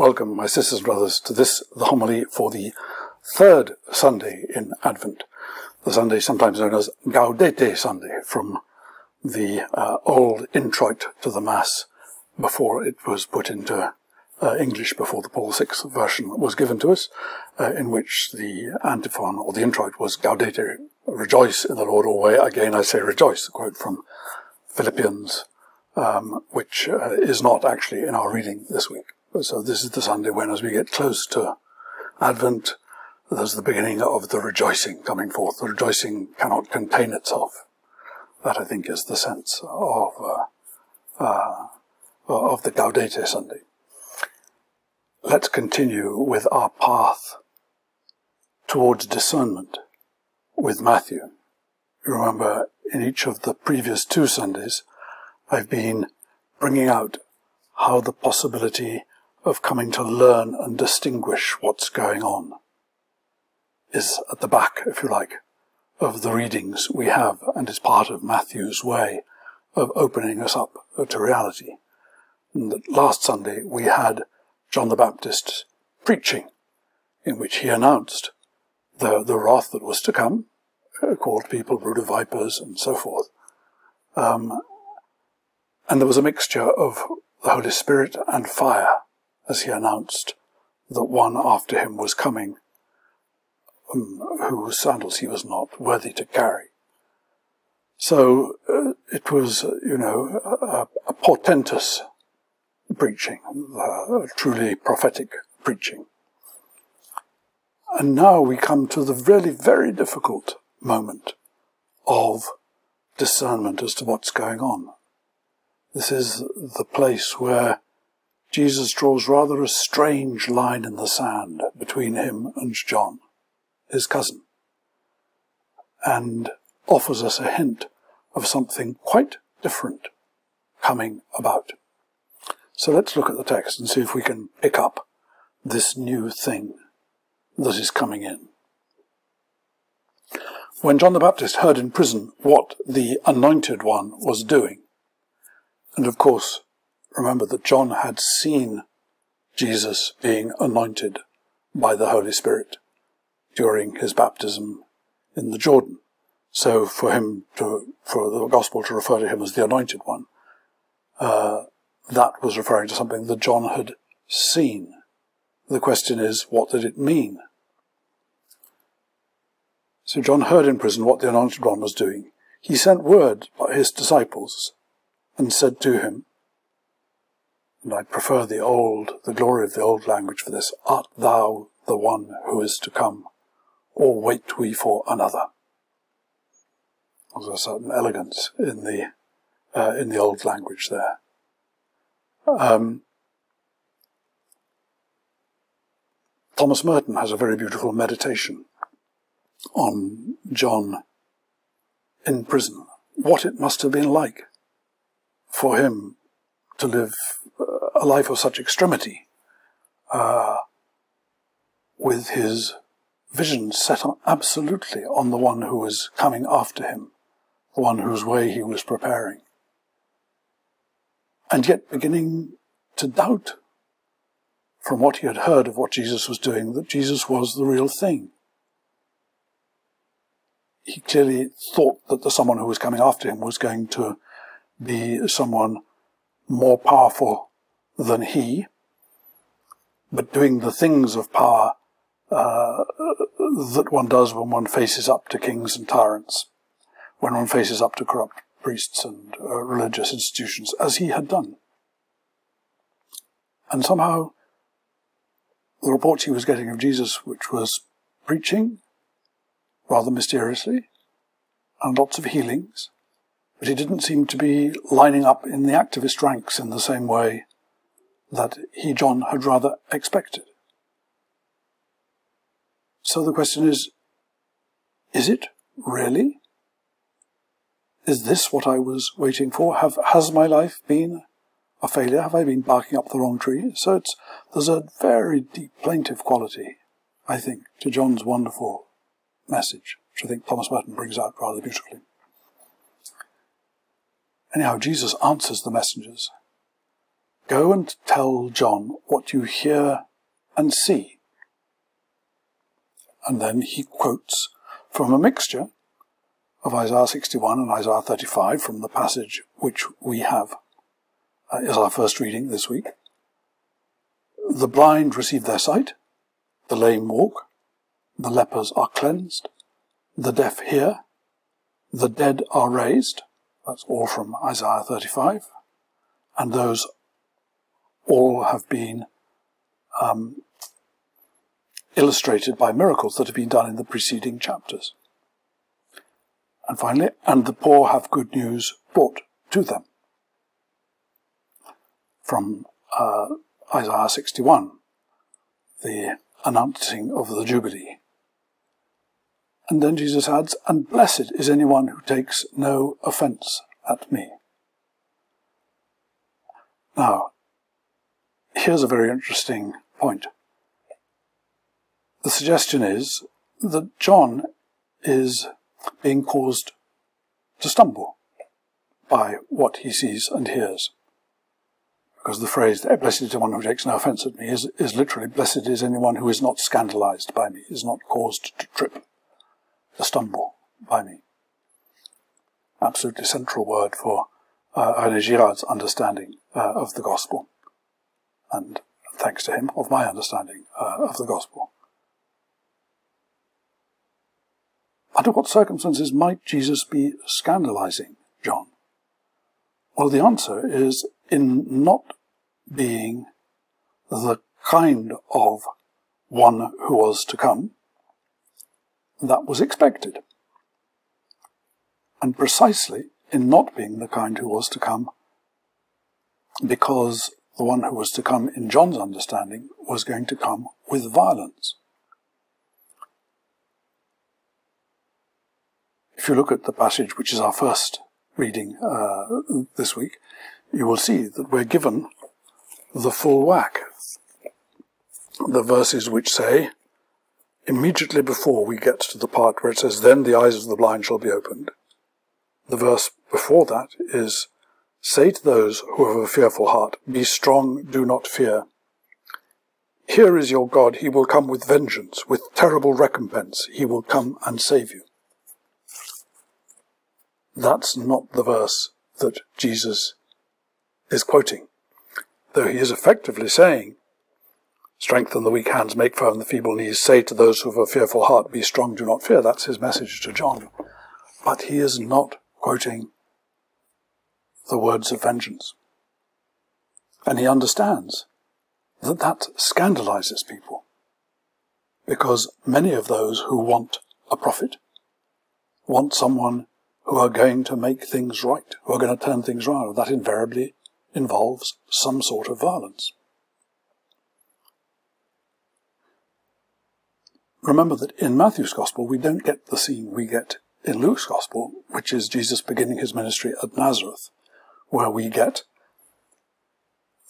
Welcome, my sisters and brothers, to this, the homily for the third Sunday in Advent. The Sunday sometimes known as Gaudete Sunday, from the uh, old introit to the Mass before it was put into uh, English, before the Paul VI version was given to us, uh, in which the antiphon or the introit was Gaudete, rejoice in the Lord always. Again, I say rejoice, a quote from Philippians, um, which uh, is not actually in our reading this week. So this is the Sunday when, as we get close to Advent, there's the beginning of the rejoicing coming forth. The rejoicing cannot contain itself. That, I think, is the sense of uh, uh, of the Gaudete Sunday. Let's continue with our path towards discernment with Matthew. You remember, in each of the previous two Sundays, I've been bringing out how the possibility of coming to learn and distinguish what's going on is at the back, if you like, of the readings we have and is part of Matthew's way of opening us up to reality. And last Sunday we had John the Baptist preaching in which he announced the, the wrath that was to come, uh, called people brood of vipers and so forth. Um, and there was a mixture of the Holy Spirit and fire as he announced that one after him was coming, um, whose sandals he was not worthy to carry. So uh, it was, you know, a, a portentous preaching, truly prophetic preaching. And now we come to the really very difficult moment of discernment as to what's going on. This is the place where Jesus draws rather a strange line in the sand between him and John, his cousin, and offers us a hint of something quite different coming about. So let's look at the text and see if we can pick up this new thing that is coming in. When John the Baptist heard in prison what the Anointed One was doing, and of course remember that John had seen Jesus being anointed by the Holy Spirit during his baptism in the Jordan. So for him to, for the gospel to refer to him as the anointed one, uh, that was referring to something that John had seen. The question is, what did it mean? So John heard in prison what the anointed one was doing. He sent word by his disciples and said to him, and I prefer the old, the glory of the old language for this, art thou the one who is to come, or wait we for another? There's a certain elegance in the, uh, in the old language there. Um, Thomas Merton has a very beautiful meditation on John in prison, what it must have been like for him to live a life of such extremity, uh, with his vision set on absolutely on the one who was coming after him, the one whose way he was preparing. And yet beginning to doubt from what he had heard of what Jesus was doing that Jesus was the real thing. He clearly thought that the someone who was coming after him was going to be someone more powerful than he, but doing the things of power uh, that one does when one faces up to kings and tyrants, when one faces up to corrupt priests and uh, religious institutions, as he had done. And somehow, the reports he was getting of Jesus, which was preaching, rather mysteriously, and lots of healings, but he didn't seem to be lining up in the activist ranks in the same way that he, John, had rather expected. So the question is, is it really? Is this what I was waiting for? Have, has my life been a failure? Have I been barking up the wrong tree? So it's, there's a very deep plaintive quality, I think, to John's wonderful message, which I think Thomas Merton brings out rather beautifully. Anyhow, Jesus answers the messengers Go and tell John what you hear and see. And then he quotes from a mixture of Isaiah 61 and Isaiah 35 from the passage which we have uh, is our first reading this week. The blind receive their sight, the lame walk, the lepers are cleansed, the deaf hear, the dead are raised. That's all from Isaiah 35. And those all have been um, illustrated by miracles that have been done in the preceding chapters. And finally, and the poor have good news brought to them. From uh, Isaiah 61, the announcing of the Jubilee. And then Jesus adds, And blessed is anyone who takes no offence at me. Now, here's a very interesting point. The suggestion is that John is being caused to stumble by what he sees and hears. Because the phrase, eh, blessed is anyone who takes no offence at me, is, is literally, blessed is anyone who is not scandalized by me, is not caused to trip, to stumble by me. Absolutely central word for uh, René Girard's understanding uh, of the gospel. And thanks to him, of my understanding uh, of the gospel. Under what circumstances might Jesus be scandalizing John? Well, the answer is in not being the kind of one who was to come that was expected. And precisely in not being the kind who was to come because the one who was to come in John's understanding was going to come with violence. If you look at the passage which is our first reading uh, this week, you will see that we're given the full whack. The verses which say, immediately before we get to the part where it says, Then the eyes of the blind shall be opened, the verse before that is, Say to those who have a fearful heart, Be strong, do not fear. Here is your God, he will come with vengeance, with terrible recompense, he will come and save you. That's not the verse that Jesus is quoting, though he is effectively saying, Strengthen the weak hands, make firm the feeble knees, say to those who have a fearful heart, Be strong, do not fear. That's his message to John. But he is not quoting the words of vengeance. And he understands that that scandalizes people. Because many of those who want a prophet want someone who are going to make things right, who are going to turn things around. That invariably involves some sort of violence. Remember that in Matthew's Gospel, we don't get the scene we get in Luke's Gospel, which is Jesus beginning his ministry at Nazareth, where we get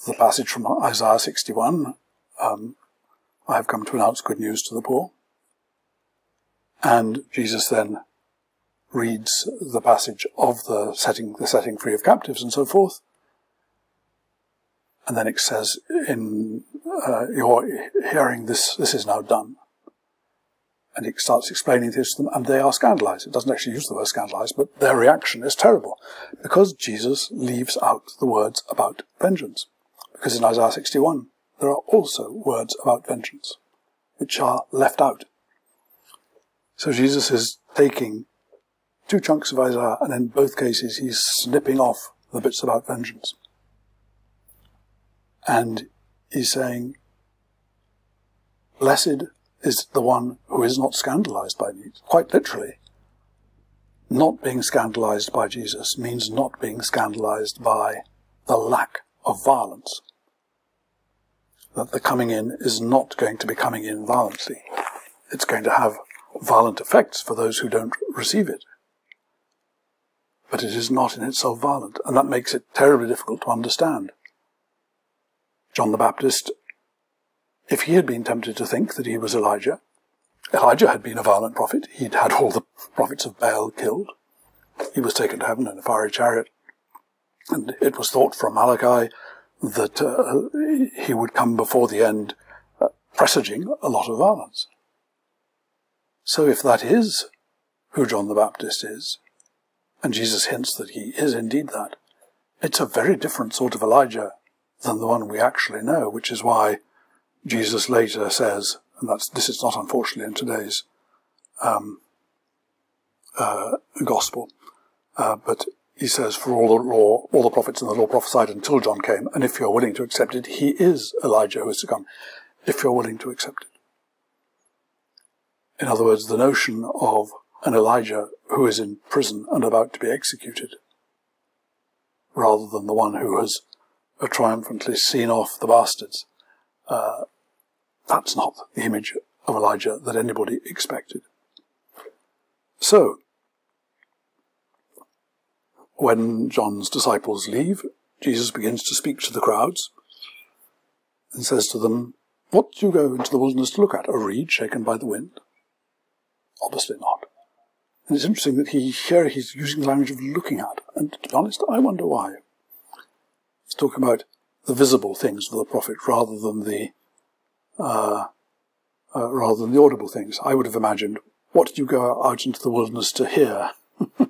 the passage from Isaiah 61, um, I have come to announce good news to the poor. And Jesus then reads the passage of the setting, the setting free of captives and so forth. And then it says, in uh, your hearing this, this is now done. And it starts explaining this to them, and they are scandalized. It doesn't actually use the word scandalized, but their reaction is terrible because Jesus leaves out the words about vengeance. Because in Isaiah 61, there are also words about vengeance, which are left out. So Jesus is taking two chunks of Isaiah, and in both cases he's snipping off the bits about vengeance. And he's saying, Blessed is the one who is not scandalized by me. Quite literally, not being scandalized by Jesus means not being scandalized by the lack of violence. That the coming in is not going to be coming in violently. It's going to have violent effects for those who don't receive it but it is not in itself violent, and that makes it terribly difficult to understand. John the Baptist, if he had been tempted to think that he was Elijah, Elijah had been a violent prophet. He'd had all the prophets of Baal killed. He was taken to heaven in a fiery chariot. And it was thought from Malachi that uh, he would come before the end, uh, presaging a lot of violence. So if that is who John the Baptist is, and Jesus hints that he is indeed that, it's a very different sort of Elijah than the one we actually know, which is why Jesus later says, and that's, this is not unfortunately in today's um, uh, gospel, uh, but he says, for all the law, all the prophets and the law prophesied until John came, and if you're willing to accept it, he is Elijah who is to come, if you're willing to accept it. In other words, the notion of an Elijah who is in prison and about to be executed, rather than the one who has triumphantly seen off the bastards, uh, that's not the image of Elijah that anybody expected. So, when John's disciples leave, Jesus begins to speak to the crowds and says to them, What do you go into the wilderness to look at? A reed shaken by the wind? Obviously not. And it's interesting that he here he's using the language of looking at. And to be honest, I wonder why. He's talking about the visible things of the prophet rather than the uh, uh, rather than the audible things. I would have imagined, what did you go out into the wilderness to hear?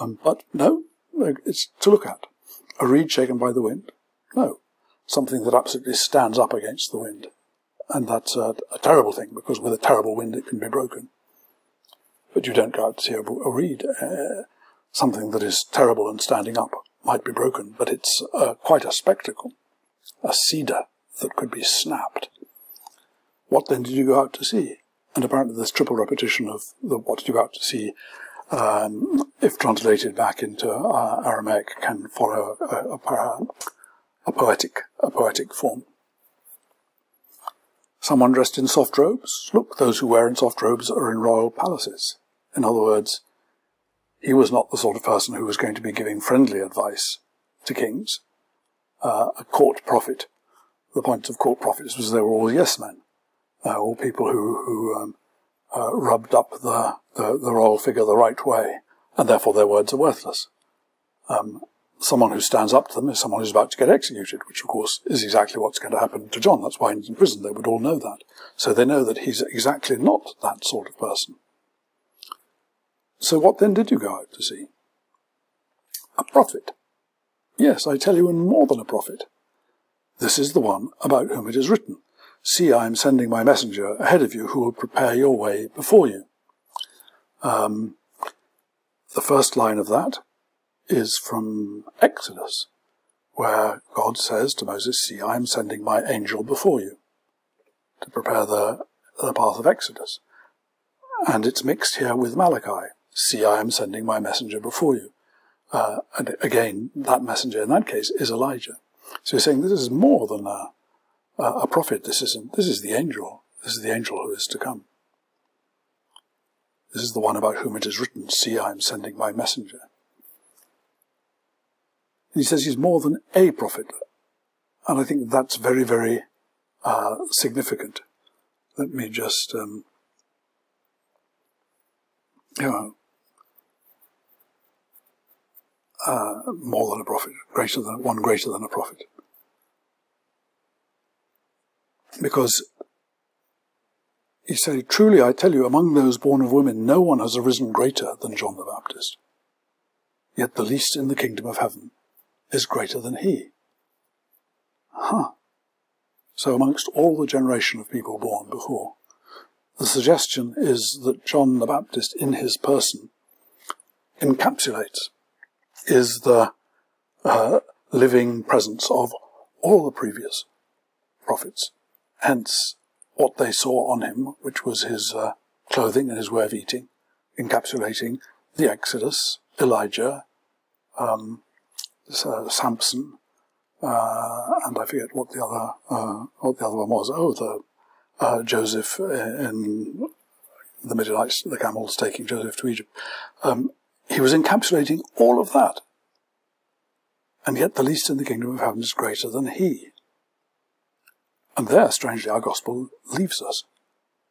Um, but no, it's to look at. A reed shaken by the wind? No. Something that absolutely stands up against the wind. And that's a, a terrible thing, because with a terrible wind it can be broken. But you don't go out to see a, a reed. Uh, something that is terrible and standing up might be broken, but it's uh, quite a spectacle. A cedar that could be snapped. What then did you go out to see? And apparently this triple repetition of the what did you go out to see um, if translated back into uh, Aramaic, can follow a, a, a, poetic a poetic form. Someone dressed in soft robes. Look, those who wear in soft robes are in royal palaces. In other words, he was not the sort of person who was going to be giving friendly advice to kings. Uh, a court prophet. The point of court prophets was they were all yes men, uh, all people who, who um, uh, rubbed up the, the, the, royal figure the right way, and therefore their words are worthless. Um, someone who stands up to them is someone who's about to get executed, which of course is exactly what's going to happen to John. That's why he's in prison. They would all know that. So they know that he's exactly not that sort of person. So what then did you go out to see? A prophet. Yes, I tell you, and more than a prophet. This is the one about whom it is written. See, I am sending my messenger ahead of you who will prepare your way before you. Um, the first line of that is from Exodus, where God says to Moses, See, I am sending my angel before you to prepare the, the path of Exodus. And it's mixed here with Malachi. See, I am sending my messenger before you. Uh, and again, that messenger in that case is Elijah. So he's saying this is more than a, a prophet. This isn't. This is the angel. This is the angel who is to come. This is the one about whom it is written, See, I am sending my messenger. And he says he's more than a prophet. And I think that's very, very uh, significant. Let me just, um, you know, uh, more than a prophet, greater than one greater than a prophet. Because he said, Truly I tell you, among those born of women, no one has arisen greater than John the Baptist. Yet the least in the kingdom of heaven is greater than he. Huh. So amongst all the generation of people born before, the suggestion is that John the Baptist in his person encapsulates, is the uh, living presence of all the previous prophets hence what they saw on him, which was his uh, clothing and his way of eating, encapsulating the Exodus, Elijah, um, uh, Samson, uh, and I forget what the other uh, what the other one was. Oh, the uh, Joseph in the Midianites, the camels taking Joseph to Egypt. Um, he was encapsulating all of that, and yet the least in the kingdom of heaven is greater than he. And there, strangely, our gospel leaves us.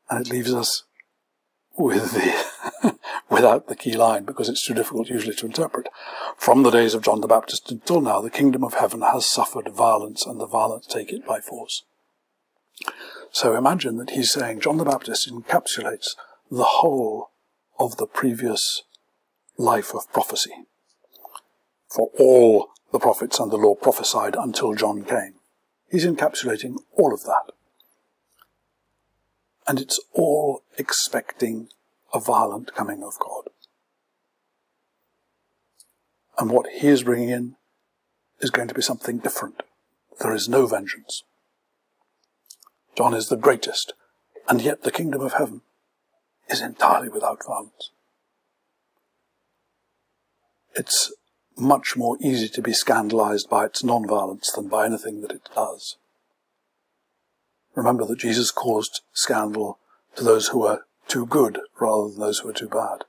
And it leaves us with the, without the key line because it's too difficult usually to interpret. From the days of John the Baptist until now, the kingdom of heaven has suffered violence and the violent take it by force. So imagine that he's saying John the Baptist encapsulates the whole of the previous life of prophecy. For all the prophets and the law prophesied until John came. He's encapsulating all of that. And it's all expecting a violent coming of God. And what he is bringing in is going to be something different. There is no vengeance. John is the greatest, and yet the kingdom of heaven is entirely without violence. It's much more easy to be scandalized by its non-violence than by anything that it does. Remember that Jesus caused scandal to those who were too good rather than those who were too bad,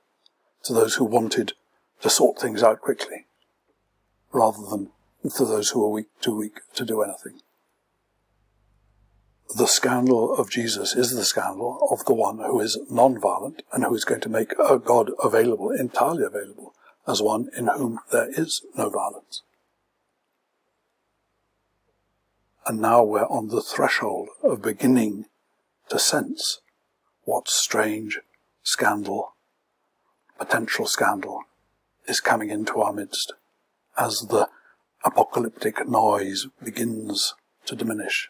to those who wanted to sort things out quickly rather than to those who were weak, too weak to do anything. The scandal of Jesus is the scandal of the one who is non-violent and who is going to make a God available, entirely available, as one in whom there is no violence. And now we're on the threshold of beginning to sense what strange scandal, potential scandal, is coming into our midst as the apocalyptic noise begins to diminish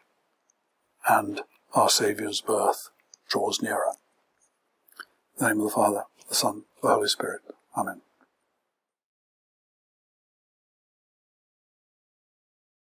and our Saviour's birth draws nearer. In the name of the Father, the Son, the Holy Spirit. Amen.